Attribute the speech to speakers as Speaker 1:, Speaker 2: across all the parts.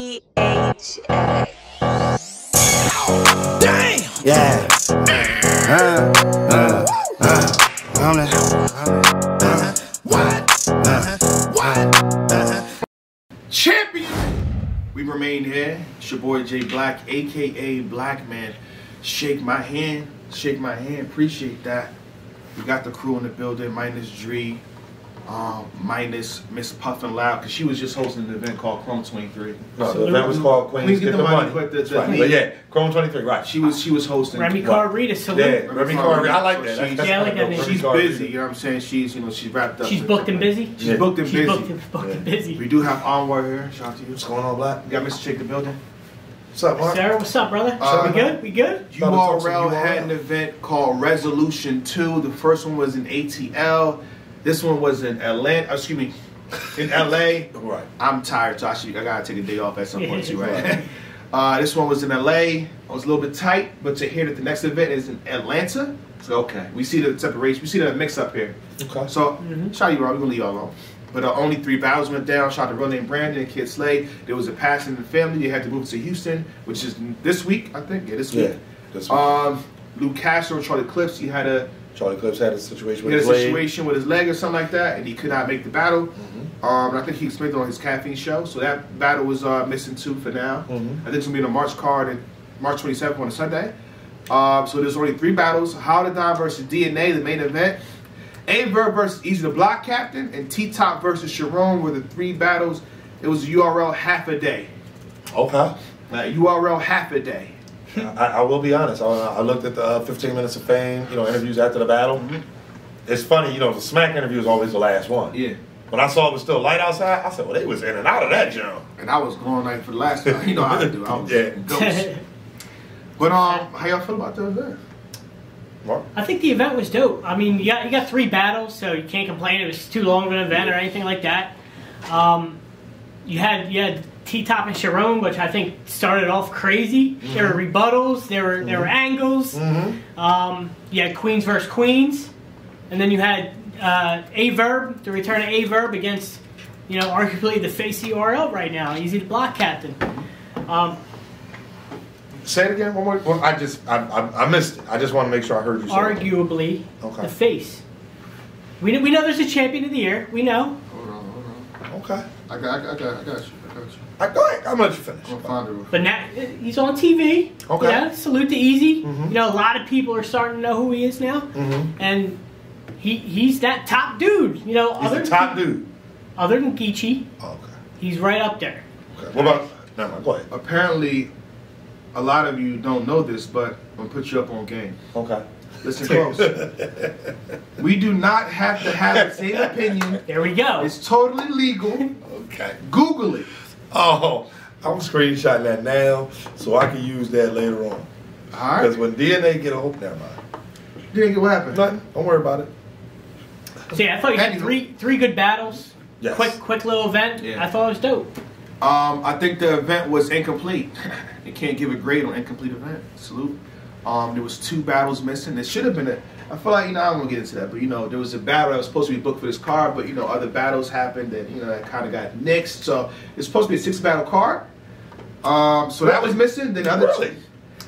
Speaker 1: DHA.
Speaker 2: Damn!
Speaker 3: Yeah.
Speaker 2: What? What?
Speaker 4: Champion. We remain here. It's your boy Jay Black, aka Black Man. Shake my hand, shake my hand. Appreciate that. We got the crew in the building, minus Dree, um, minus Miss Puffin Loud, because she was just hosting an event called Chrome 23.
Speaker 5: No, the event was called Queens,
Speaker 4: Queens
Speaker 5: Get, the, Money.
Speaker 4: but the- the-
Speaker 5: right. But yeah, Chrome 23, right.
Speaker 4: She was she was hosting.
Speaker 6: Remy
Speaker 4: What?
Speaker 6: Carrita, salute.
Speaker 5: yeah, Remy Carter. I like that.
Speaker 4: She's-
Speaker 5: That's-
Speaker 6: Yeah, I like that
Speaker 5: that's
Speaker 6: name.
Speaker 4: She's busy, you know what I'm saying? She's you know she's wrapped up.
Speaker 6: She's booked and busy.
Speaker 4: She's
Speaker 5: Yeah.
Speaker 4: booked and
Speaker 6: She's
Speaker 4: busy.
Speaker 6: booked and, booked and
Speaker 5: Yeah.
Speaker 6: busy.
Speaker 4: We do have Onward here. Shout out to you.
Speaker 5: What's going on, Black?
Speaker 4: We got Mr. Chick the building.
Speaker 5: What's up, Mark?
Speaker 6: Sarah, what's up, brother?
Speaker 4: Uh,
Speaker 6: we good? We good?
Speaker 5: Thought to talk some
Speaker 4: URL
Speaker 5: URL.
Speaker 4: had an event called Resolution 2. The first one was in ATL. This one was in Atlanta. uh, Excuse me, in LA.
Speaker 5: Right.
Speaker 4: I'm tired, so I, should, I gotta take a day off at some point too, right?
Speaker 5: Right.
Speaker 4: uh, this one was in LA. I was a little bit tight, but to hear that the next event is in Atlanta, so okay, we see the separation. We see the mix up here.
Speaker 5: Okay.
Speaker 4: So, shout out you, Rob. We're gonna leave y'all alone. But uh, only three battles went down. Shout out to real name Brandon and Kid Slade. There was a passing in the family. They had to move to Houston, which is this week, I think. Yeah, this week.
Speaker 5: Yeah. This week.
Speaker 4: Um, Lu Castro and Charlie Clips. He had a
Speaker 5: Charlie Clips had a situation
Speaker 4: he
Speaker 5: with
Speaker 4: had a
Speaker 5: his leg.
Speaker 4: situation with his leg or something like that, and he could not make the battle.
Speaker 5: Mm-hmm.
Speaker 4: Um, I think he explained it on his caffeine show. So that battle was uh, missing too for now.
Speaker 5: Mhm.
Speaker 4: I think it's gonna be in a March card and March 27th on a Sunday. Um, so there's only three battles: Hollow Da Don versus DNA, the main event. Aye Verb versus Eazy the Block Captain, and T Top versus Sharon were the three battles. It was URL half a day.
Speaker 5: Okay.
Speaker 4: Uh, URL half a day.
Speaker 5: I, I will be honest. I, I looked at the uh, 15 minutes of fame, you know, interviews after the battle. It's funny, you know, the smack interview is always the last one.
Speaker 4: Yeah.
Speaker 5: When I saw it was still light outside, I said, well, they was in and out of that jump.
Speaker 4: And I was going like for the last time. You know how I do. I was
Speaker 5: Yeah.
Speaker 4: ghost. But um, how y'all feel about the event?
Speaker 5: Mark?
Speaker 6: I think the event was dope. I mean, you got you got three battles, so you can't complain. It was too long of an event or anything like that. Um, you had you had T Top and Sharon, which I think started off crazy. There were rebuttals. There were there were angles.
Speaker 5: Mm-hmm.
Speaker 6: Um, you had Queens versus Queens, and then you had uh, Aye Verb, the return of Aye Verb against, you know, arguably the face of URL right now, Eazy the Block Captain. Um,
Speaker 5: Say it again one more. Well, I just, I, I, I missed it. I just want to make sure I heard you say it.
Speaker 6: arguably
Speaker 5: Okay.
Speaker 6: the face. We know, we know there's a champion of the year. We know.
Speaker 4: Hold on, hold on.
Speaker 5: Okay.
Speaker 4: I got, I got, I got you. I got you.
Speaker 5: I, go ahead. I'm going to let you finish.
Speaker 4: I'm gonna find it.
Speaker 6: But now he's on TV.
Speaker 5: Okay.
Speaker 6: Yeah, salute to Easy.
Speaker 5: Mhm.
Speaker 6: You know, a lot of people are starting to know who he is now,
Speaker 5: Mm-hmm.
Speaker 6: and he he's that top dude. You know,
Speaker 5: He's
Speaker 6: other
Speaker 5: the top
Speaker 6: than,
Speaker 5: dude.
Speaker 6: Other than Geechi,
Speaker 5: Okay.
Speaker 6: he's right up there.
Speaker 5: Okay. What about, never mind. Go ahead.
Speaker 4: Apparently, a lot of you don't know this, but I'm gonna put you up on game.
Speaker 5: Okay.
Speaker 4: Listen close. we do not have to have the same opinion.
Speaker 6: There we go.
Speaker 4: It's totally legal.
Speaker 5: okay.
Speaker 4: Google it.
Speaker 5: Oh, I'm screenshotting that now so I can use that later on.
Speaker 4: All
Speaker 5: Because when DNA get a hold, never mind.
Speaker 4: Didn't get what happened.
Speaker 5: Nothing. Don't worry about it.
Speaker 6: So yeah, I thought you had three three good battles.
Speaker 5: Yes.
Speaker 6: Quick quick little event.
Speaker 4: Yeah.
Speaker 6: I thought it was dope.
Speaker 4: Um, I think the event was incomplete. you can't give a grade on incomplete event. Salute. Um, there was two battles missing. There should have been a. I feel like you know I don't want to get into that, but you know there was a battle that was supposed to be booked for this card, but you know other battles happened and you know that kind of got nixed. So it's supposed to be a six battle card. Um, so that was missing. Then other
Speaker 5: Really?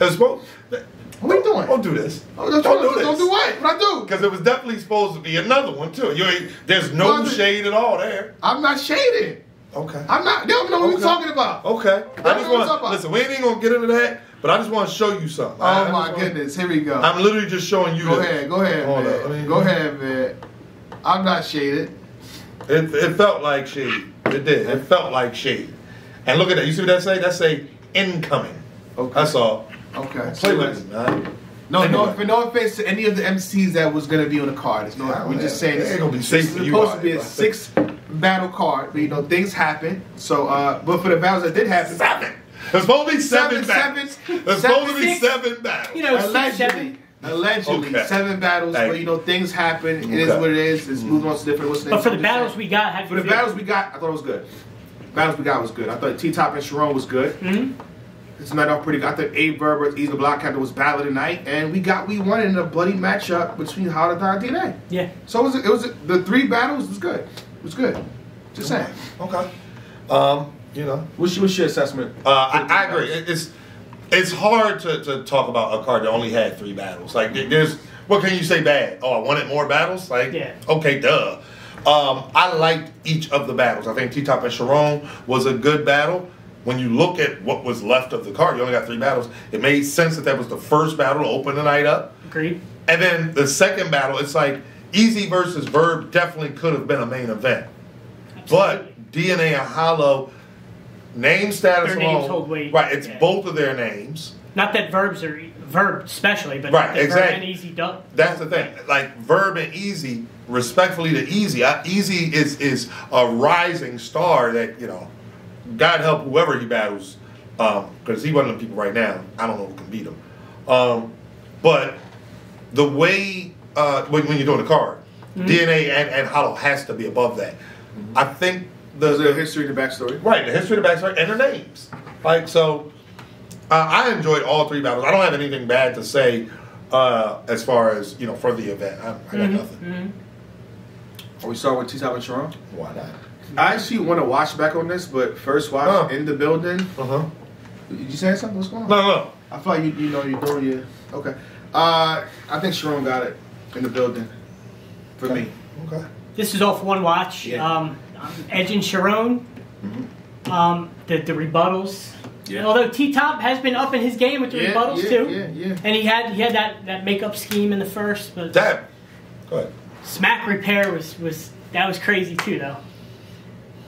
Speaker 5: It's supposed,
Speaker 4: What are you doing?
Speaker 5: don't do this.
Speaker 4: Oh, don't,
Speaker 5: Don't
Speaker 4: do
Speaker 5: this.
Speaker 4: Don't do what? What I do?
Speaker 5: Because it was definitely supposed to be another one too. You there's no
Speaker 4: Well,
Speaker 5: shade at all there.
Speaker 4: I'm not shading.
Speaker 5: Okay.
Speaker 4: I'm not. They don't know what
Speaker 5: Okay.
Speaker 4: we're talking about.
Speaker 5: Okay. I
Speaker 4: know
Speaker 5: just want
Speaker 4: talking about.
Speaker 5: listen. We ain't gonna get into that, but I just want to show you something. I- I
Speaker 4: Oh
Speaker 5: just
Speaker 4: my
Speaker 5: wanna-
Speaker 4: goodness. Here we go.
Speaker 5: I'm literally just showing you.
Speaker 4: go
Speaker 5: this.
Speaker 4: ahead. Go ahead,
Speaker 5: Hold
Speaker 4: man.
Speaker 5: up, let me-
Speaker 4: Go ahead, man. I'm not shaded.
Speaker 5: It, it felt like shade. It did. It felt like shade. And look at that. You see what that say? That say incoming.
Speaker 4: Okay.
Speaker 5: That's all.
Speaker 4: Okay.
Speaker 5: Play with man.
Speaker 4: No, no,
Speaker 5: Anyway.
Speaker 4: for no offense to any of the MCs that was gonna be on the card. It's no,
Speaker 5: Yeah,
Speaker 4: we're just saying
Speaker 5: It
Speaker 4: it's,
Speaker 5: gonna be
Speaker 4: it's
Speaker 5: safe for you
Speaker 4: supposed to be a six battle card, but you know things happen. So, uh, but for the battles that did happen,
Speaker 5: Seven. There's supposed to be seven,
Speaker 4: Seven,
Speaker 5: battles.
Speaker 4: seven,
Speaker 5: There's
Speaker 4: seven,
Speaker 5: supposed to be
Speaker 6: six.
Speaker 5: seven battles.
Speaker 6: You know, six,
Speaker 4: allegedly,
Speaker 6: seven.
Speaker 4: allegedly
Speaker 5: Okay.
Speaker 4: seven battles.
Speaker 5: Thank
Speaker 4: but
Speaker 5: you.
Speaker 4: you know things happen. It is
Speaker 5: Okay. Mm-hmm.
Speaker 4: what it is. It's moving on to different. What's the
Speaker 6: But for the battles we got, how
Speaker 4: for the battles we got, I thought it was good. Battles we got was good. I thought T Top and Sharon was good.
Speaker 6: hmm
Speaker 4: It's not off pretty good. I thought Aye Verb, Eazy the Block Captain was battle tonight, and we got we won in a bloody matchup between Hollow Da Don and DNA.
Speaker 6: Yeah.
Speaker 4: So it was it was the three battles was good. It was good. Just saying.
Speaker 5: Okay. Um, You know.
Speaker 4: What's your, what's your assessment?
Speaker 5: Uh, I, I agree. It's it's hard to, to talk about a card that only had three battles. Like there- there's what can you say bad? Oh, I wanted more battles. Like
Speaker 6: Yeah.
Speaker 5: okay, duh. Um, I liked each of the battles. I think T Top and Sharon was a good battle. When you look at what was left of the card, you only got three battles. It made sense that that was the first battle to open the night up.
Speaker 6: Agreed.
Speaker 5: And then the second battle, it's like Easy versus Verb definitely could have been a main event. But DNA and Hollow, name status
Speaker 6: Their names hold weight.
Speaker 5: right? It's
Speaker 6: Yeah.
Speaker 5: both of their names.
Speaker 6: Not that verbs are verb especially, but
Speaker 5: Right, exactly.
Speaker 6: verb and easy don't.
Speaker 5: That's the thing. Like Verb and Easy, respectfully to Easy, I, Easy is is a rising star that you know. God help whoever he battles, because he one of the people right now. I don't know who can beat him. Um, but the way uh, when, when you're doing the card,
Speaker 6: Mm-hmm.
Speaker 5: DNA and, and Hollow has to be above that. I think the,
Speaker 4: There's
Speaker 5: the
Speaker 4: a history and the backstory.
Speaker 5: Right, the history of the backstory and their names. Like so, uh, I enjoyed all three battles. I don't have anything bad to say uh, as far as you know for the event. I, I got
Speaker 6: Mm-hmm.
Speaker 5: nothing.
Speaker 4: Are we start with T Top and Sharon?
Speaker 5: Why not?
Speaker 4: I actually want to watch back on this, but first watch
Speaker 5: Oh.
Speaker 4: in the building.
Speaker 5: Uh huh.
Speaker 4: Did you say something? What's going on?
Speaker 5: No, no.
Speaker 4: I feel like you, you know you're doing your okay. Uh, I think Sharon got it in the building for me.
Speaker 5: Okay.
Speaker 6: This is off one watch.
Speaker 4: Yeah.
Speaker 6: Um, Edge and Sharon. Um, the, the rebuttals.
Speaker 4: Yeah.
Speaker 6: Although T Top has been up in his game with the
Speaker 4: Yeah,
Speaker 6: rebuttals
Speaker 4: yeah,
Speaker 6: too.
Speaker 4: yeah, yeah.
Speaker 6: And he had he had that, that makeup scheme in the first, but
Speaker 5: That. Go ahead.
Speaker 6: Smack Repair was was that was crazy too though.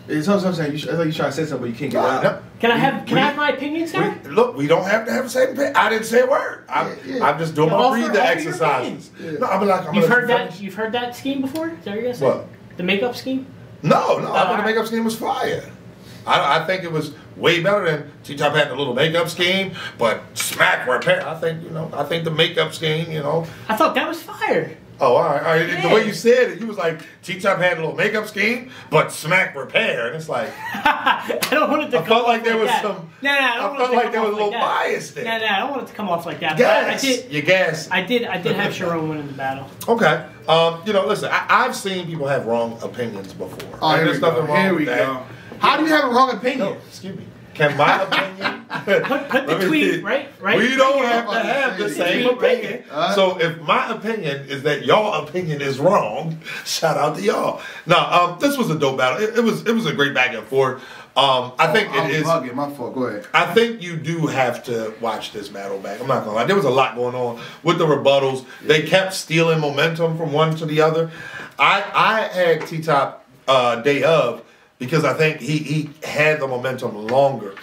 Speaker 4: It's what I'm saying. You, sh- I thought you trying to say something, but you can't get it out.
Speaker 6: Can I have can
Speaker 5: We-
Speaker 6: I have my opinion, sir?
Speaker 5: We, look, we don't have to have the same opinion. I didn't say a word. I'm,
Speaker 4: Yeah, yeah.
Speaker 5: I'm just doing
Speaker 6: Yeah,
Speaker 5: my
Speaker 6: offer-
Speaker 5: breathing exercises.
Speaker 4: opinion.
Speaker 5: No, I'm like, I'm
Speaker 6: You've heard that
Speaker 5: finish.
Speaker 6: you've heard that scheme before? Is that what you're gonna say?
Speaker 5: What?
Speaker 6: The makeup scheme?
Speaker 5: No, no. I thought the makeup scheme was fire. I, I think it was way better than T Top had the little makeup scheme, but Smack repair. I think you know. I think the makeup scheme. You know.
Speaker 6: I thought that was fire.
Speaker 5: Oh, all right. All right. The way you said it, you was like T Top had a little makeup scheme, but Smack repair, and it's like
Speaker 6: I don't want it to
Speaker 5: I
Speaker 6: come
Speaker 5: felt
Speaker 6: off
Speaker 5: like there was
Speaker 6: that.
Speaker 5: some-
Speaker 6: No, no, I,
Speaker 5: I
Speaker 6: don't want
Speaker 5: felt
Speaker 6: it to
Speaker 5: like
Speaker 6: come
Speaker 5: there was
Speaker 6: off
Speaker 5: a little
Speaker 6: like that.
Speaker 5: bias there.
Speaker 6: No, no, I don't want it to come off like that. but
Speaker 5: gas.
Speaker 6: I did.
Speaker 5: You gas.
Speaker 6: I did. I did have Sharon win in the battle.
Speaker 5: Okay. Um, you know, listen, I, I've seen people have wrong opinions before.
Speaker 4: Oh,
Speaker 5: And
Speaker 4: here
Speaker 5: there's
Speaker 4: we go.
Speaker 5: nothing wrong
Speaker 4: Here
Speaker 5: with
Speaker 4: we
Speaker 5: that.
Speaker 4: go. How do you have a wrong opinion?
Speaker 5: No, excuse me. Can my opinion?
Speaker 6: Put, put the
Speaker 5: Let me
Speaker 6: tweet
Speaker 5: see.
Speaker 6: right, right.
Speaker 5: We don't have to have the same
Speaker 6: Tweet
Speaker 5: opinion.
Speaker 4: Uh,
Speaker 5: So if my opinion is that your opinion is wrong, shout out to y'all. No, um, this was a dope battle. It, it was it was a great back and forth. Um, I think
Speaker 4: I
Speaker 5: it
Speaker 4: was
Speaker 5: is.
Speaker 4: bugging. My fault. Go ahead.
Speaker 5: I think you do have to watch this battle back. I'm not gonna lie. There was a lot going on with the rebuttals. They kept stealing momentum from one to the other. I I had T Top uh, day of because I think he he had the momentum longer.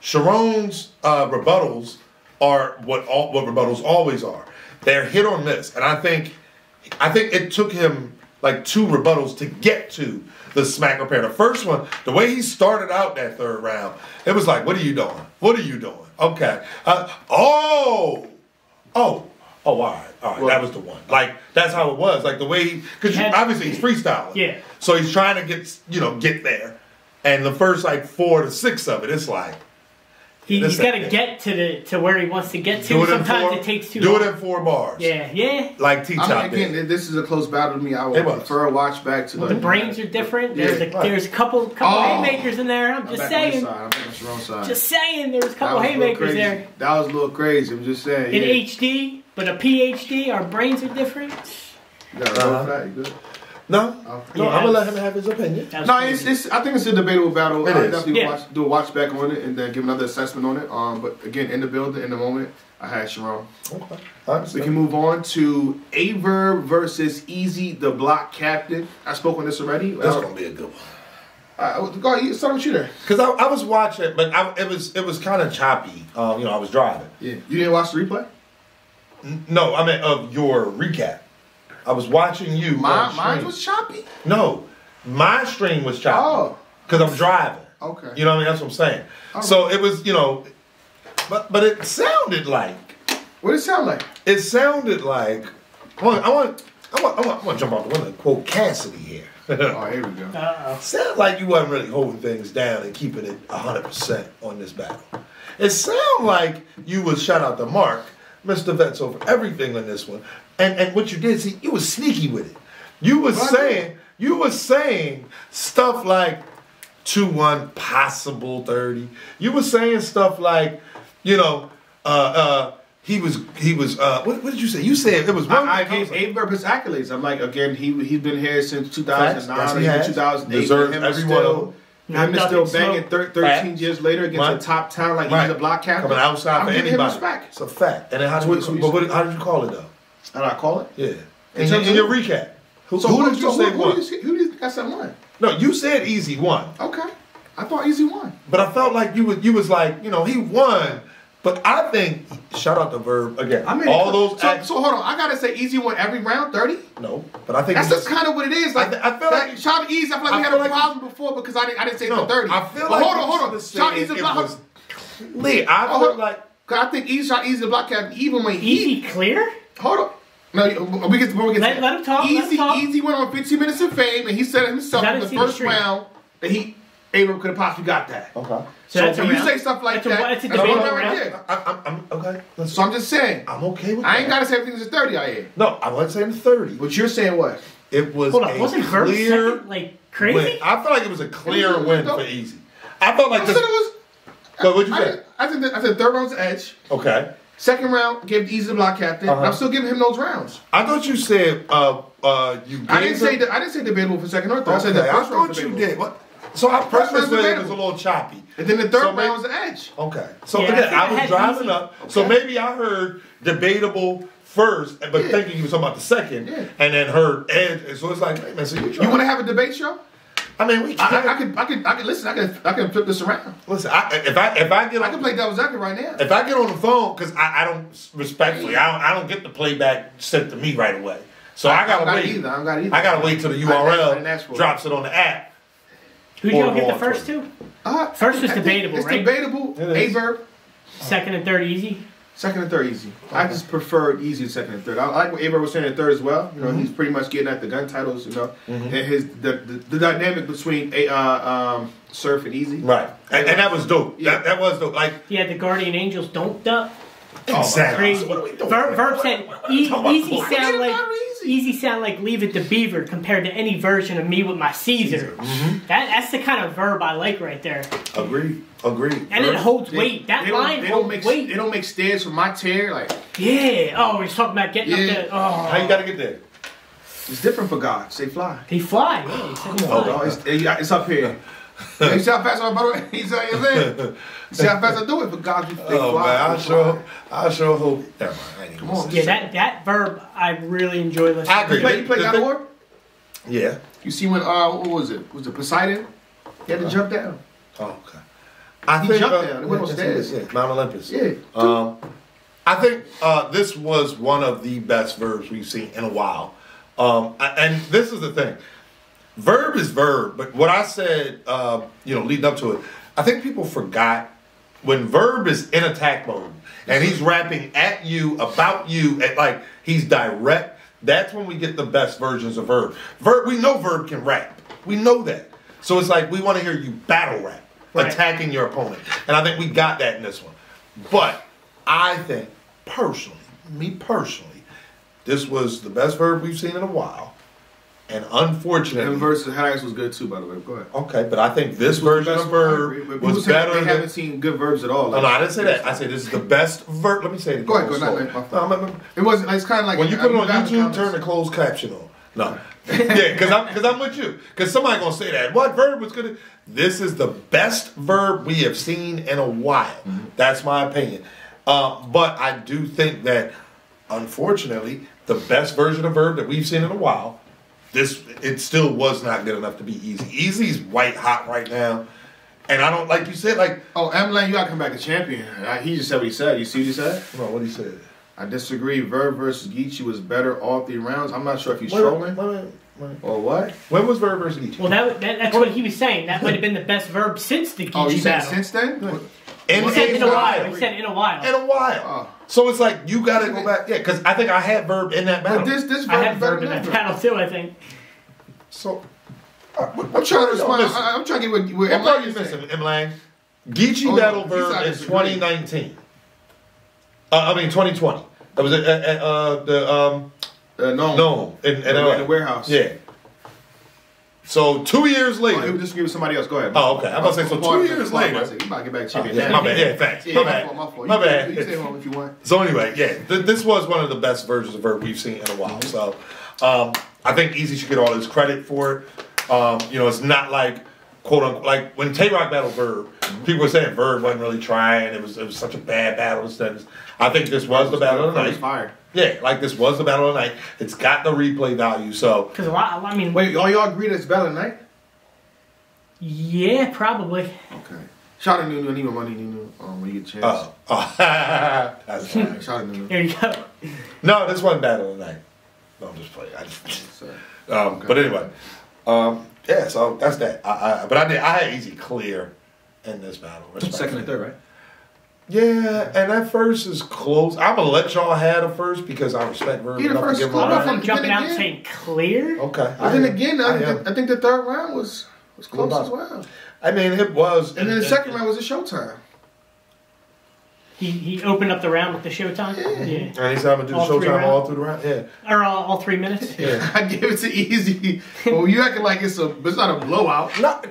Speaker 5: Sharon's uh, rebuttals are what all what rebuttals always are. They're hit or miss, and I think I think it took him like two rebuttals to get to the smack repair. The first one, the way he started out that third round, it was like, "What are you doing? What are you doing?" Okay. Uh, oh, oh, oh. All right, all right. That was the one. Like that's how it was. Like the way because obviously he's freestyling.
Speaker 6: Yeah.
Speaker 5: So he's trying to get you know get there, and the first like four to six of it, it's like
Speaker 6: he, he's got to get to the to where he wants to get to.
Speaker 5: do it
Speaker 6: Sometimes
Speaker 5: four.
Speaker 6: it takes too
Speaker 5: do
Speaker 6: long.
Speaker 5: it in four bars.
Speaker 6: yeah, yeah.
Speaker 5: Like T
Speaker 4: I
Speaker 5: Top
Speaker 4: mean, again,
Speaker 5: did.
Speaker 4: this is a close battle to me. I would prefer a watch back to
Speaker 6: The
Speaker 4: like,
Speaker 6: brains are different. There's a,
Speaker 5: right.
Speaker 6: there's a couple couple
Speaker 4: Oh.
Speaker 6: haymakers in there. I'm
Speaker 4: I'm
Speaker 6: just
Speaker 4: back on this
Speaker 6: saying.
Speaker 4: I'm back on side.
Speaker 6: Just saying. There was a couple
Speaker 4: was
Speaker 6: haymakers there.
Speaker 4: That was a little crazy. I'm just saying.
Speaker 6: In
Speaker 4: yeah.
Speaker 6: HD, but a PhD. Our brains are different.
Speaker 4: You got a
Speaker 5: Uh-huh.
Speaker 4: roll? You good?
Speaker 5: No,
Speaker 4: Oh.
Speaker 5: no.
Speaker 6: Yeah,
Speaker 5: I'm gonna let him have his opinion.
Speaker 4: No, it's, it's. I think it's a debatable battle.
Speaker 5: It
Speaker 4: I
Speaker 5: is.
Speaker 4: definitely
Speaker 6: Yeah.
Speaker 4: watch, do a watch back on it and then give another assessment on it. Um, but again, in the building, in the moment, I had Sharon.
Speaker 5: Okay. I
Speaker 4: We can move on to Aver versus Easy, the block captain. I spoke on this already.
Speaker 5: That's
Speaker 4: Uh,
Speaker 5: gonna be a good one.
Speaker 4: uh, go ahead, you start with you there.
Speaker 5: Cause I, I was watching, but I, it was it was kind of choppy. Um, you know, I was driving.
Speaker 4: Yeah, you didn't watch the replay.
Speaker 5: N- No, I mean of your recap. I was watching you.
Speaker 4: My
Speaker 5: on
Speaker 4: mine was choppy.
Speaker 5: no, my stream was choppy.
Speaker 4: Oh.
Speaker 5: because I'm driving.
Speaker 4: Okay.
Speaker 5: You know what I mean? That's what I'm saying.
Speaker 4: All
Speaker 5: So it was, you know, but but it sounded like
Speaker 4: What did it sound like?
Speaker 5: it sounded like I want I want I want I want, I want to jump off the window and quote Cassidy here.
Speaker 4: Oh, here we go.
Speaker 6: Uh-oh.
Speaker 5: Sound like you wasn't really holding things down and keeping it 100% on this battle. It sound like you was shout out to Mark, Mr. Vets over everything on this one. And and what you did, see, you was sneaky with it. You was saying, you was saying stuff like two one possible thirty. You were saying stuff like, you know, uh, uh, he was he was. Uh, what, what did you say? You said it was one.
Speaker 4: I, I gave Aye Verb his accolades. I'm like, again, he he's been here since
Speaker 5: Facts.
Speaker 4: 2009,
Speaker 5: Yes, he
Speaker 4: 2008.
Speaker 5: Deserves
Speaker 4: him
Speaker 5: every one
Speaker 4: still,
Speaker 5: them.
Speaker 4: Him to
Speaker 6: Nothing
Speaker 4: still banging thir- 13
Speaker 5: Facts.
Speaker 4: years later against
Speaker 5: Right.
Speaker 4: a top talent like
Speaker 5: Right.
Speaker 4: he's a block captain.
Speaker 5: coming outside
Speaker 4: I'm
Speaker 5: for
Speaker 4: giving him
Speaker 5: anybody.
Speaker 4: respect.
Speaker 5: It's a fact. And then how
Speaker 4: So
Speaker 5: did
Speaker 4: what- so
Speaker 5: you,
Speaker 4: you
Speaker 5: what, how did you call it though?
Speaker 4: How do I call it?
Speaker 5: Yeah.
Speaker 4: In
Speaker 5: In,
Speaker 4: terms
Speaker 5: in your
Speaker 4: of-
Speaker 5: recap. Who,
Speaker 4: So
Speaker 5: who did you
Speaker 4: so
Speaker 5: say
Speaker 4: who,
Speaker 5: won?
Speaker 4: Who, do you- who do you think I said won?
Speaker 5: No, you said easy won.
Speaker 4: Okay. I thought Easy won.
Speaker 5: But I felt like you was you was like, you know, he won. But I think shout out to Verb again.
Speaker 4: I mean,
Speaker 5: all those
Speaker 4: So,
Speaker 5: acts,
Speaker 4: so hold on. I gotta say Easy won every round 30.
Speaker 5: no, but I think
Speaker 4: That's
Speaker 5: it's
Speaker 4: just kind of what it is. Like,
Speaker 5: I th- I feel like-
Speaker 4: Sean Easy. I feel like
Speaker 5: I
Speaker 4: we had a
Speaker 5: like-
Speaker 4: problem before because I didn't, I didn't say
Speaker 5: no,
Speaker 4: the 30.
Speaker 5: I feel
Speaker 4: but
Speaker 5: like
Speaker 4: hold on, hold on.
Speaker 5: should've
Speaker 4: Sean Easy
Speaker 5: it
Speaker 4: block.
Speaker 5: was clear. I
Speaker 4: Oh,
Speaker 5: feel
Speaker 4: hold on.
Speaker 5: like
Speaker 4: 'Cause I think Easy Sean Easy the block captain even when he
Speaker 6: Easy clear?
Speaker 4: Hold on. No, we get we get
Speaker 6: Let- let him talk, let him
Speaker 4: Easy,
Speaker 6: talk.
Speaker 4: Easy went on 15 minutes of fame, and he said it himself in the
Speaker 6: didn't see the
Speaker 4: first round that he Abram could have possibly got that.
Speaker 5: okay.
Speaker 6: So
Speaker 4: So,
Speaker 6: that's
Speaker 4: when you say stuff like
Speaker 6: That's
Speaker 4: that,
Speaker 6: a
Speaker 4: that's one
Speaker 6: debatable
Speaker 4: round right there.
Speaker 5: I, I'm, I'm okay. Listen,
Speaker 4: So I'm just saying,
Speaker 5: I'm okay with
Speaker 4: I
Speaker 5: that.
Speaker 4: ain't gotta say everything's a 30 I here.
Speaker 5: No, I wasn't saying thirty.
Speaker 4: What you're saying what?
Speaker 5: It was
Speaker 6: Hold
Speaker 5: a
Speaker 6: on, wasn't Verb
Speaker 5: clear
Speaker 6: second like crazy?
Speaker 5: win. I felt like it was a clear
Speaker 4: It was-
Speaker 5: win for Easy. I felt like
Speaker 4: I
Speaker 5: this.
Speaker 4: said it was.
Speaker 5: But what'd you
Speaker 4: I,
Speaker 5: say?
Speaker 4: I, think that, I said third round's edge.
Speaker 5: Okay.
Speaker 4: Second round gave Easy the block captain.
Speaker 5: Uh-huh.
Speaker 4: I'm still giving him those rounds.
Speaker 5: I thought you said uh uh you.
Speaker 4: I didn't say that. I didn't say debatable for second or third. I said the
Speaker 5: Okay, I
Speaker 4: first round
Speaker 5: thought you did. What? So I
Speaker 4: First
Speaker 5: prefaced
Speaker 4: round's
Speaker 5: it was a little choppy.
Speaker 4: And then the third
Speaker 5: So
Speaker 4: round was
Speaker 5: maybe-
Speaker 4: edge.
Speaker 5: Okay. So
Speaker 6: Yeah, I
Speaker 5: again, I,
Speaker 6: I
Speaker 5: was driving
Speaker 6: easy.
Speaker 5: up. So maybe I heard debatable first, but
Speaker 4: Yeah.
Speaker 5: thinking you were talking about the second,
Speaker 4: Yeah.
Speaker 5: and then heard edge. And so it's like, hey, man, so you,
Speaker 4: You want to have a debate show?
Speaker 5: I mean, we
Speaker 4: I,
Speaker 5: can.
Speaker 4: I, I could, I could, I could listen. I can, I could flip this around.
Speaker 5: listen. I, if I if I get
Speaker 4: I can play devil's advocate right now.
Speaker 5: if I get on the phone because I, I don't respectfully, I don't, I don't get the playback sent to me right away. So I,
Speaker 4: I
Speaker 5: gotta
Speaker 4: don't got
Speaker 5: wait.
Speaker 4: either. I got either.
Speaker 5: I gotta wait till the
Speaker 4: I didn't- I didn't ask
Speaker 5: URL
Speaker 4: for it.
Speaker 5: drops it on the app.
Speaker 6: Who'd
Speaker 5: Or
Speaker 6: y'all get the first
Speaker 5: Twitter.
Speaker 6: two?
Speaker 4: Uh,
Speaker 6: First was debatable,
Speaker 4: It's
Speaker 6: right?
Speaker 4: debatable.
Speaker 5: It is.
Speaker 4: Aye Verb.
Speaker 6: Second and third easy?
Speaker 4: Second and third easy. I just prefer easy to second and third. I, I like what Aye Verb was saying in third as well. You know,
Speaker 5: Mm-hmm.
Speaker 4: he's pretty much getting at the gun titles. You know, and his the, the, the dynamic between a uh, um, surf and easy.
Speaker 5: Right, and, and that was dope.
Speaker 4: Yeah.
Speaker 5: That, that was dope. Like
Speaker 6: Yeah, the Guardian Angels don't duck.
Speaker 5: exactly.
Speaker 6: Crazy.
Speaker 5: So what are we doing?
Speaker 6: Verb, Verb said e- easy sound like
Speaker 4: Easy.
Speaker 6: easy sound like leave it to Beaver compared to any version of me with my Caesar.
Speaker 5: Mm-hmm.
Speaker 6: That that's the kind of verb I like right there.
Speaker 5: Agree. Agree.
Speaker 6: And it holds
Speaker 4: They-
Speaker 6: weight. That
Speaker 4: they don't-
Speaker 6: line
Speaker 4: they don't
Speaker 6: holds
Speaker 4: make
Speaker 6: weight.
Speaker 4: they don't make stairs for my tear. Like
Speaker 6: Yeah. Oh, he's talking about getting
Speaker 4: Yeah.
Speaker 6: up there. Oh,
Speaker 5: How you gotta get there?
Speaker 4: it's different for gods. They fly.
Speaker 6: he fly. Yeah, he said he
Speaker 4: Oh,
Speaker 6: fly.
Speaker 4: no, it's, it's up here. You see how fast I by the way? You see what I'm saying? You see how fast I do it? For gods, they
Speaker 5: Oh
Speaker 4: fly.
Speaker 5: man, I
Speaker 4: they
Speaker 5: sure. I sure hope. Never mind. I
Speaker 4: Come on.
Speaker 6: Yeah, that that verb I really enjoy listening.
Speaker 5: I agree.
Speaker 4: You play, you play
Speaker 5: The
Speaker 4: God of War?
Speaker 5: Yeah.
Speaker 4: You see when uh what was it? Was it Poseidon? He had to jump down.
Speaker 5: Oh, okay. I
Speaker 4: He jumped down. It went on
Speaker 5: yes,
Speaker 4: stairs.
Speaker 5: yes, yes, Mount Olympus.
Speaker 4: Yeah.
Speaker 5: Um, I think uh, this was one of the best verbs we've seen in a while. Um, I- and this is the thing. Verb is verb, but what I said, uh, you know, leading up to it, I think people forgot when verb is in attack mode and he's rapping at you, about you, at like he's direct. That's when we get the best versions of verb. Verb, we know verb can rap. We know that. So it's like we want to hear you battle rap,
Speaker 6: Right.
Speaker 5: attacking your opponent, and I think we got that in this one. But I think personally, me personally, this was the best verb we've seen in a while. And unfortunately,
Speaker 4: And versus Harris was good too, by the way. Go ahead.
Speaker 5: okay, but I think this version of verb was better
Speaker 4: They
Speaker 5: than.
Speaker 4: haven't seen good verbs at all.
Speaker 5: No, no, I didn't say that. I said this is the best verb. Let me say it.
Speaker 4: Go ahead, go ahead.
Speaker 5: No,
Speaker 4: It wasn't. It's kind of like
Speaker 5: when you put it on YouTube, turn the closed caption on. No, yeah, because I'm because I'm with you. Because somebody gonna say that. What verb was gonna? This is the best verb we have seen in a while.
Speaker 4: Mm-hmm.
Speaker 5: That's my opinion. Uh, but I do think that, unfortunately, the best version of verb that we've seen in a while, this it still was not good enough to be easy. Easy's white hot right now, and I don't like you said like.
Speaker 4: Oh, M Lane, you gotta come back a champion. Uh, He just said what he said. You see what he said?
Speaker 5: No, what he said.
Speaker 4: I disagree. Verb versus Geechi was better all three rounds. I'm not sure if he's
Speaker 5: Wait,
Speaker 4: trolling
Speaker 5: wait, wait, wait.
Speaker 4: or what.
Speaker 5: When was verb versus Geechi?
Speaker 6: Well, that, that that's what he was saying. That might have been the best verb since the Geechi
Speaker 4: Oh, you said
Speaker 6: battle.
Speaker 4: since then?
Speaker 5: in
Speaker 6: he said in a
Speaker 5: a
Speaker 6: while.
Speaker 5: while.
Speaker 6: He said in a while.
Speaker 5: in a while.
Speaker 4: Oh.
Speaker 5: So it's like you got to go back, yeah, because I think I had verb in that battle.
Speaker 4: But this this
Speaker 6: I
Speaker 4: verb
Speaker 6: had
Speaker 4: is
Speaker 6: verb in that
Speaker 4: that.
Speaker 6: battle too. I think.
Speaker 5: so uh, what,
Speaker 4: I'm trying to respond.
Speaker 5: missing?
Speaker 4: I, I'm trying to get what, what
Speaker 5: What
Speaker 4: M
Speaker 5: part
Speaker 4: Lane
Speaker 5: you missing, M. Lang? Geechi
Speaker 4: Oh,
Speaker 5: battle
Speaker 4: he's
Speaker 5: verb
Speaker 4: not
Speaker 5: in 2019. Uh, I mean 2020. That was at, at, at, uh, the um
Speaker 4: Uh, no,
Speaker 5: no in, in,
Speaker 4: In in the warehouse.
Speaker 5: Yeah. So two years
Speaker 4: Oh, he
Speaker 5: later.
Speaker 4: disagreeing with somebody else. Go ahead.
Speaker 5: Oh, okay. I'm about to say, so two years later-
Speaker 4: You about to get back
Speaker 5: Oh,
Speaker 4: champion.
Speaker 5: yeah, my bad. Yeah, thanks.
Speaker 4: Yeah,
Speaker 5: my
Speaker 4: my
Speaker 5: bad.
Speaker 4: fault, my fault.
Speaker 5: My
Speaker 4: You-
Speaker 5: bad.
Speaker 4: You home if you want.
Speaker 5: So anyway, yeah, th- this was one of the best versions of Verb we've seen in a while. So um, I think Easy should get all his credit for it. Um, you know, it's not like quote unquote like when Tay Roc battled Verb, people were saying Verb wasn't really trying. It was it was such a bad battle. Instead, I think this was the battle of the night.
Speaker 4: fire.
Speaker 5: Yeah, like this was the battle of the night. It's got the replay value. So
Speaker 6: Because a lot, I mean,
Speaker 4: Wait, all y'all agree that it's battle night?
Speaker 6: yeah, probably.
Speaker 4: Okay. Shout out to Nunu. I need my money, Nunu. Um, when you get a chance.
Speaker 5: uh, uh, that's fine.
Speaker 4: Shout out to Nunu.
Speaker 6: There you go.
Speaker 5: No, this wasn't battle of the night. No, I'm just playing. I just,
Speaker 4: Sorry.
Speaker 5: Um, But anyway, um, yeah. So that's that. I, I, but I did. I had easy clear in this battle.
Speaker 4: Second and third, right?
Speaker 5: Yeah, and that first is close. I'm gonna let y'all have the first because I respect Verb
Speaker 4: Yeah, the
Speaker 5: enough to
Speaker 4: first
Speaker 5: give
Speaker 4: is close.
Speaker 5: him
Speaker 6: I'm
Speaker 5: a
Speaker 6: not
Speaker 5: run.
Speaker 6: jumping out and
Speaker 4: again-
Speaker 6: saying clear.
Speaker 5: Okay.
Speaker 4: But then
Speaker 5: am.
Speaker 4: again,
Speaker 5: I,
Speaker 4: I,
Speaker 5: am.
Speaker 4: I think the third round was was close as well.
Speaker 5: I mean, it was.
Speaker 4: And then the second round was a showtime.
Speaker 6: He, he opened up the round with the showtime. Yeah.
Speaker 5: And he said, "I'm gonna do the
Speaker 6: All three
Speaker 5: showtime all through the round." Yeah.
Speaker 6: Or all, all three minutes.
Speaker 5: Yeah.
Speaker 4: I give it to Easy. well, you acting like it's a, it's not a blowout.
Speaker 5: Not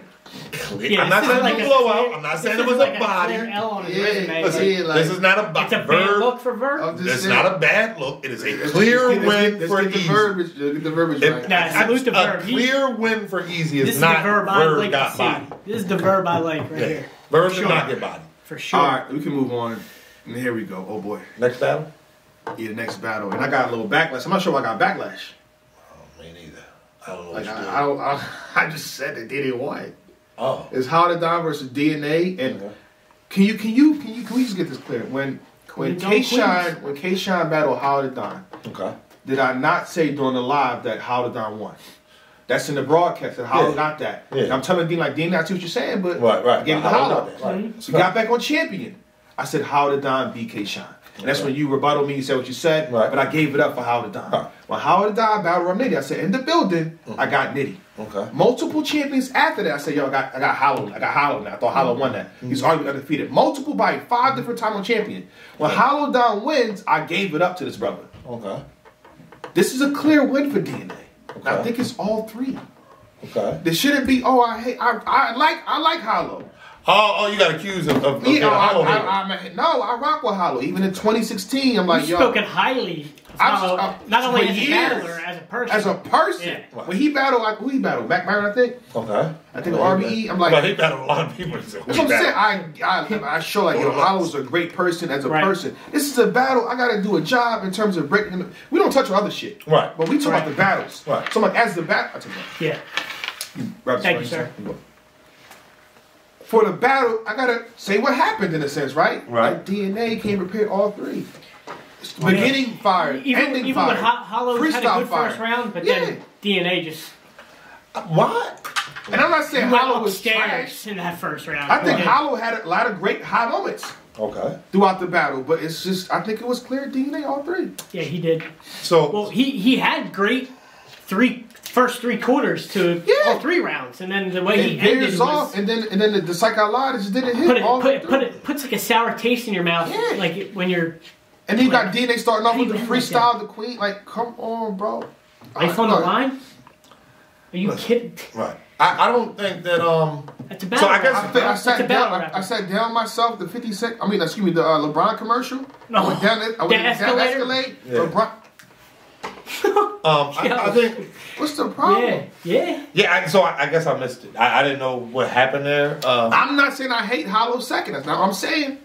Speaker 5: clear.
Speaker 6: Yeah,
Speaker 5: I'm not saying it was
Speaker 6: like
Speaker 5: a
Speaker 6: a
Speaker 5: blowout.
Speaker 6: clear-
Speaker 5: I'm not saying it
Speaker 6: isn't
Speaker 5: was
Speaker 6: like
Speaker 5: a body.
Speaker 6: clear L on his
Speaker 4: Yeah,
Speaker 6: resume.
Speaker 5: Listen,
Speaker 4: Yeah, like-
Speaker 5: this is not a body.
Speaker 6: it's a
Speaker 5: bad
Speaker 6: bad
Speaker 5: verb.
Speaker 6: look for Verb.
Speaker 4: I'm just
Speaker 5: It's not a bad look. It is a
Speaker 4: Let's
Speaker 5: clear
Speaker 4: get- let's
Speaker 5: win
Speaker 4: get- let's
Speaker 5: for
Speaker 4: get the
Speaker 5: Easy.
Speaker 4: verbiage, let's get the verbiage
Speaker 5: It-
Speaker 4: right.
Speaker 6: Nah, salute to
Speaker 5: a
Speaker 6: Verb. He-
Speaker 5: clear win for Easy is
Speaker 6: This is
Speaker 5: not
Speaker 6: the verb I
Speaker 5: Verb
Speaker 6: like to
Speaker 5: got body.
Speaker 6: This is the verb I like right
Speaker 5: Yeah.
Speaker 6: here.
Speaker 5: Verb
Speaker 6: Sure.
Speaker 5: not get body.
Speaker 6: For sure.
Speaker 4: All right, we can move on. And here we go. Oh boy,
Speaker 5: Next battle?
Speaker 4: yeah, the next battle, and I got a little backlash. I'm not sure if I got backlash.
Speaker 5: Oh, me neither. I don't know
Speaker 4: Like I, I, don't, I, I just said that they didn't want it.
Speaker 5: Oh.
Speaker 4: It's Hollow Da Don versus DNA, and
Speaker 5: Okay.
Speaker 4: can you can you can you can we just get this clear? When when K Shine when K Shine battled Hollow Da Don,
Speaker 5: Okay.
Speaker 4: did I not say during the live that Hollow Da Don won? That's in the broadcast. That Hollow
Speaker 5: Yeah.
Speaker 4: got that.
Speaker 5: Yeah.
Speaker 4: I'm telling Dean like Dean, I see what you're saying, but
Speaker 5: Right, right.
Speaker 4: I gave it to
Speaker 5: I
Speaker 4: Hollow.
Speaker 5: Right.
Speaker 4: So we got back on champion. I said Hollow Da Don and BK Shine. And that's when you rebutted me. You said what you said,
Speaker 5: Right.
Speaker 4: but I gave it up for Hollow Da Don.
Speaker 5: Huh.
Speaker 4: When Hollow Da Don battled Rum Nitty, I said in the building, I mm-hmm. got Nitty.
Speaker 5: Okay.
Speaker 4: Multiple champions after that, I said, yo, I got I got Hollow. I got Hollow now. I thought Hollow won that. Mm-hmm. He's arguably undefeated. Multiple by five different time on champion. When Hollow Down wins, I gave it up to this brother.
Speaker 5: Okay.
Speaker 4: This is a clear win for DNA. And I think it's all three.
Speaker 5: Okay.
Speaker 4: There shouldn't be, oh, I hate I, I like I like Hollow.
Speaker 5: Oh, oh, you got accused of, of, of
Speaker 4: Yeah,
Speaker 5: being a
Speaker 4: I,
Speaker 5: hollow
Speaker 4: I,
Speaker 5: hater.
Speaker 4: I, I, no, I rock with Hollow. Even in 2016, I'm like,
Speaker 6: You've
Speaker 4: yo,
Speaker 6: spoken highly. of
Speaker 4: I'm,
Speaker 6: Hollow,
Speaker 4: I've-
Speaker 6: not only as a
Speaker 4: years.
Speaker 6: battler, as a person.
Speaker 4: as a person,
Speaker 6: Yeah.
Speaker 4: when he battled, like, who he battled? Mac Myron, I think.
Speaker 5: Okay.
Speaker 4: I think
Speaker 5: Well,
Speaker 4: RBE,
Speaker 5: he-
Speaker 4: I'm like-
Speaker 5: But he battled a lot of people. So
Speaker 4: That's what I'm saying. I, I, I show like, yo, Hollow's a great person as a
Speaker 6: Right.
Speaker 4: person. This is a battle. I got to do a job in terms of breaking. him. We don't touch on other shit,
Speaker 5: Right.
Speaker 4: But we talk
Speaker 6: Right.
Speaker 4: about the battles,
Speaker 5: Right.
Speaker 4: So I'm like, as the battle, I take that.
Speaker 6: Yeah.
Speaker 4: Grab
Speaker 6: Thank you, sir.
Speaker 4: Here. For the battle, I gotta say what happened in a sense, right?
Speaker 5: Right.
Speaker 4: Like DNA came prepared all three.
Speaker 6: Yeah.
Speaker 4: Beginning fire,
Speaker 6: Even,
Speaker 4: ending
Speaker 6: even
Speaker 4: fire,
Speaker 6: when Ho- Hollow had a good
Speaker 4: fire.
Speaker 6: first round, but
Speaker 4: Yeah.
Speaker 6: then DNA just uh,
Speaker 5: What?
Speaker 4: And I'm not saying
Speaker 6: went
Speaker 4: Hollow was trash.
Speaker 6: in that first round.
Speaker 4: I think
Speaker 6: Yeah.
Speaker 4: Hollow had a lot of great high moments
Speaker 5: Okay.
Speaker 4: throughout the battle, but it's just I think it was clear DNA all three.
Speaker 6: Yeah, he did.
Speaker 5: So
Speaker 6: Well, he he had great three first three quarters to
Speaker 4: Yeah.
Speaker 6: all three rounds, and then the way he ended
Speaker 4: veers
Speaker 6: was
Speaker 4: off, and then and then the, the psychologists didn't hit
Speaker 6: put it
Speaker 4: all the way
Speaker 6: put, put it puts like a sour taste in your mouth,
Speaker 4: Yeah.
Speaker 6: like when you're
Speaker 4: And then you got DNA starting off with the
Speaker 6: How you
Speaker 4: freestyle, the queen. Like, come on, bro.
Speaker 6: life
Speaker 4: Uh,
Speaker 6: on the
Speaker 4: look,
Speaker 6: line. Are you kidding?
Speaker 5: right. I, I don't think that um.
Speaker 6: That's a battle.
Speaker 5: So I guess-
Speaker 6: rap,
Speaker 4: I. I sat
Speaker 6: a
Speaker 4: down.
Speaker 6: battle
Speaker 4: I. I sat down myself. The Fifty Cent. I mean, excuse me, the uh, LeBron commercial. I went down. it- I went
Speaker 6: The
Speaker 4: down
Speaker 6: escalator?
Speaker 4: Escalade.
Speaker 5: Yeah.
Speaker 4: LeBron.
Speaker 5: Um, I, I think
Speaker 4: What's the problem?
Speaker 6: Yeah, yeah.
Speaker 5: yeah. I, so I, I guess I missed it. I, I didn't know what happened there. Um,
Speaker 4: I'm not saying I hate Hollow second. That's not what I'm saying.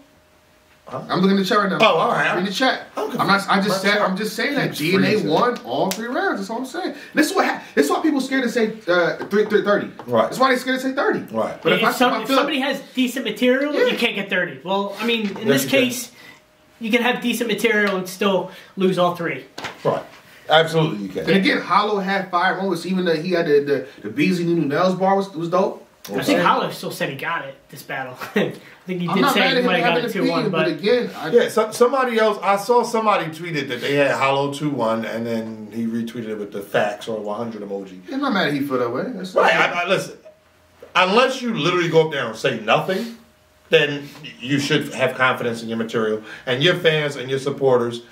Speaker 4: I'm looking at the chat right now.
Speaker 5: Oh, all right.
Speaker 4: I'm in the chat.
Speaker 5: I'm
Speaker 4: I'm not. I just said. I'm just saying that
Speaker 5: Keeps
Speaker 4: DNA
Speaker 5: freezing.
Speaker 4: won all three rounds. That's all I'm saying. This is what. Ha- this is why people scared to say uh, three, three, 30.
Speaker 5: Right.
Speaker 4: That's why they scared to say 30.
Speaker 5: Right.
Speaker 4: But if,
Speaker 6: if,
Speaker 4: I,
Speaker 6: some,
Speaker 4: if I
Speaker 6: if
Speaker 4: feel
Speaker 6: somebody has decent material,
Speaker 4: Yeah.
Speaker 6: you can't get 30. Well, I mean, in
Speaker 5: Yes,
Speaker 6: this
Speaker 5: you can.
Speaker 6: case, you can have decent material and still lose all three.
Speaker 5: right. Absolutely, you can.
Speaker 4: And again, Hollow had five moments. Even though he had the the, the Beasley New Nails bar was, was dope.
Speaker 6: I think Hollow still said he got it this battle. I think he
Speaker 4: I'm
Speaker 6: did
Speaker 4: not
Speaker 6: say he might have got it 2 1, but
Speaker 4: but again, I,
Speaker 5: Yeah, so, somebody else. I saw somebody tweeted that they had Hollow two one, and then he retweeted it with the facts or 100 emoji.
Speaker 4: I'm not mad at he feel that way. That's
Speaker 5: Right. I, I, listen, unless you literally go up there and say nothing, then you should have confidence in your material, and your fans and your supporters.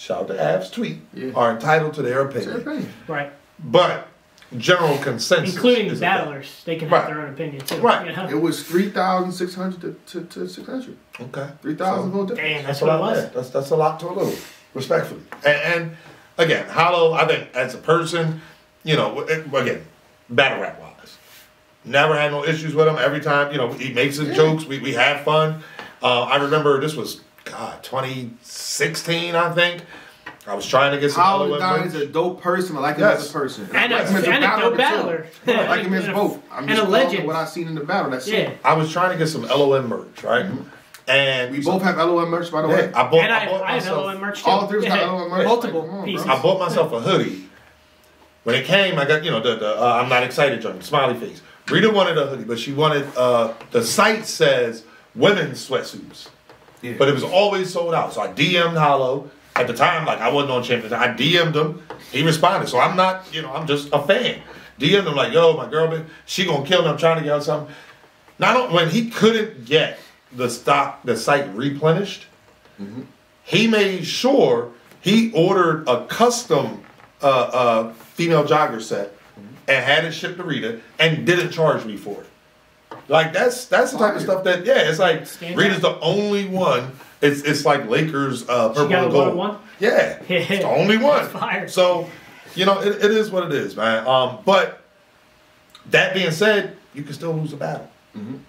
Speaker 5: Shout out to Av's tweet
Speaker 4: Yeah.
Speaker 5: are entitled to their
Speaker 4: It's their
Speaker 5: opinion.
Speaker 4: opinion.
Speaker 6: right.
Speaker 5: But general consensus,
Speaker 6: including the
Speaker 5: is
Speaker 6: battlers. They can
Speaker 5: Right.
Speaker 6: have their own opinion too.
Speaker 5: Right.
Speaker 6: You know?
Speaker 4: It was three thousand six hundred to, to, to six hundred.
Speaker 5: Okay,
Speaker 4: Three thousand
Speaker 5: So-
Speaker 4: vote difference.
Speaker 6: Damn, that's
Speaker 5: a
Speaker 6: what it
Speaker 5: lot.
Speaker 6: was.
Speaker 5: yeah, That's that's a lot to a little, respectfully. And, and again, Hollow, I think as a person, you know, again, battle rap wise, never had no issues with him. Every time, you know, he makes his jokes. We we have fun. Uh, I remember this was God 2016, I think. I was trying to get some
Speaker 4: Hollow
Speaker 5: LOL
Speaker 4: Don
Speaker 5: merch.
Speaker 4: is a dope person. I like him
Speaker 5: Yes.
Speaker 4: as a person.
Speaker 6: And a-
Speaker 4: I like him as
Speaker 6: and a dope
Speaker 4: too.
Speaker 6: battler.
Speaker 4: I like him as both. I'm
Speaker 6: and
Speaker 4: just
Speaker 6: a legend.
Speaker 4: What I've seen in the battle. That's
Speaker 6: Yeah.
Speaker 4: it.
Speaker 5: I was trying to get some LOM merch, right? And
Speaker 4: We both have LOM merch, by the
Speaker 5: yeah,
Speaker 4: way.
Speaker 5: I bought,
Speaker 6: And I,
Speaker 5: I bought
Speaker 6: I have
Speaker 5: myself.
Speaker 6: LOM merch too.
Speaker 4: All three of got LOM merch.
Speaker 6: Multiple
Speaker 4: Like, on,
Speaker 6: pieces.
Speaker 4: bro.
Speaker 5: I bought myself a hoodie. When it came, I got you know the, the uh, I'm not excited joint, smiley face. Rita wanted a hoodie, but she wanted uh, the site says women's sweatsuits,
Speaker 4: Yeah.
Speaker 5: but it was always sold out. So I DM'd Hollow at the time, like I wasn't on Champions. I DM'd him. He responded. So I'm not, you know, I'm just a fan. DM'd him like, yo, my girl, she gonna kill me. I'm trying to get her something. Not when he couldn't get the stock, the site replenished he made sure he ordered a custom uh, uh, female jogger set and had it shipped to Rita and didn't charge me for it. Like that's that's the type of stuff that yeah, it's like
Speaker 6: Stand
Speaker 5: Rita's
Speaker 6: out.
Speaker 5: the only one. It's it's like Lakers uh, purple
Speaker 6: got
Speaker 5: and gold.
Speaker 6: one-on-one?
Speaker 5: Yeah, it's the only one.
Speaker 6: Fire.
Speaker 5: So you know it, it is what it is, man. Um, but that being said, you can still lose a battle.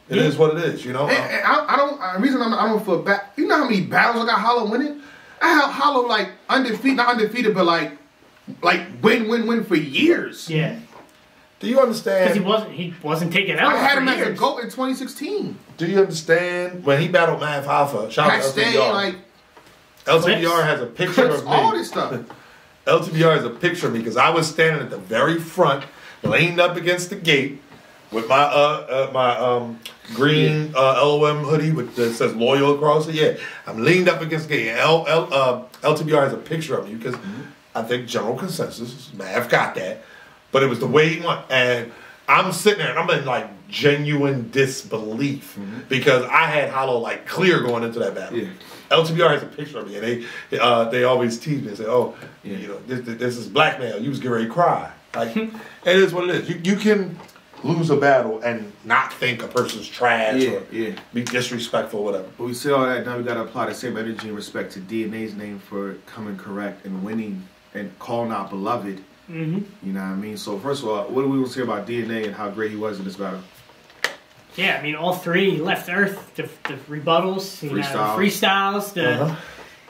Speaker 5: It is what it is, you know.
Speaker 4: And, and I, I don't. The reason I'm, I don't feel bad. You know how many battles I got Hollow winning? I have Hollow like undefeated, not undefeated, but like, like win, win, win for years.
Speaker 6: Yeah,
Speaker 5: Do you understand?
Speaker 6: because he wasn't he wasn't taking out.
Speaker 4: I had
Speaker 6: for
Speaker 4: him as a
Speaker 6: years.
Speaker 4: GOAT in 2016.
Speaker 5: Do you understand when he battled Math Hoffa? Shout out to
Speaker 4: Hashtag
Speaker 5: LTBR.
Speaker 4: like
Speaker 5: LTBR has a picture of me.
Speaker 4: all this stuff.
Speaker 5: LTBR has a picture of me because I was standing at the very front, leaned up against the gate with my uh, uh my um green uh, LOM hoodie with that says loyal across it. Yeah, I'm leaned up against the gate. And L, L, uh, LTBR has a picture of me because I think general consensus, Mav got that, but it was the way he went and. I'm sitting there and I'm in like genuine disbelief because I had Hollow like clear going into that battle.
Speaker 4: Yeah.
Speaker 5: LTBR has a picture of me, and they uh, they always tease me and say, "Oh,
Speaker 4: Yeah.
Speaker 5: you know, this, this is blackmail. You was getting ready to cry." Like it is what it is. You you can lose a battle and not think a person's trash
Speaker 4: Yeah,
Speaker 5: or
Speaker 4: yeah.
Speaker 5: be disrespectful, or whatever.
Speaker 4: But we say all that, now we gotta apply the same energy and respect to DNA's name for coming correct and winning and calling out beloved.
Speaker 6: Mm-hmm.
Speaker 4: You know what I mean? So first of all, what do we want to say about DNA and how great he was in this battle?
Speaker 6: Yeah, I mean, all three left Earth. The, the rebuttals, you know,
Speaker 4: Freestyle.
Speaker 6: freestyles, the
Speaker 5: Uh-huh.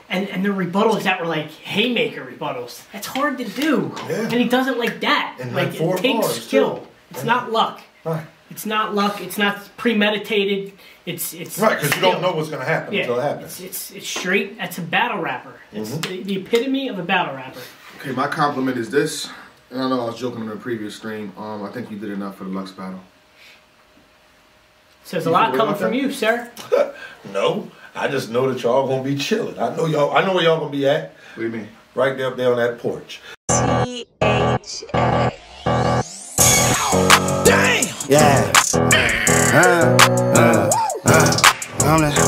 Speaker 6: and and the rebuttals that were like haymaker rebuttals. That's hard to do,
Speaker 5: Yeah.
Speaker 6: and he does it like that.
Speaker 5: And
Speaker 6: like
Speaker 5: like four
Speaker 6: it takes
Speaker 5: bars,
Speaker 6: skill.
Speaker 5: too.
Speaker 6: It's not luck.
Speaker 5: Right,
Speaker 6: It's not luck. It's not premeditated. It's it's
Speaker 5: right, because you don't know what's gonna happen
Speaker 6: Yeah,
Speaker 5: until it
Speaker 6: it's,
Speaker 5: happens.
Speaker 6: it's it's straight. That's a battle rapper. It's
Speaker 5: Mm-hmm.
Speaker 6: the, the epitome of a battle rapper.
Speaker 4: Okay, my compliment is this. And I know I was joking on the previous stream. Um, I think you did enough for the Lux battle.
Speaker 6: Says a
Speaker 4: You
Speaker 6: lot coming from
Speaker 4: that?
Speaker 6: you, sir.
Speaker 5: No, I just know that y'all gonna be chilling. I know y'all. I know where y'all gonna be at.
Speaker 4: What do you mean?
Speaker 5: Right there, up there on that porch.
Speaker 2: T H A.
Speaker 3: Yeah. Uh, uh, uh, I'm the-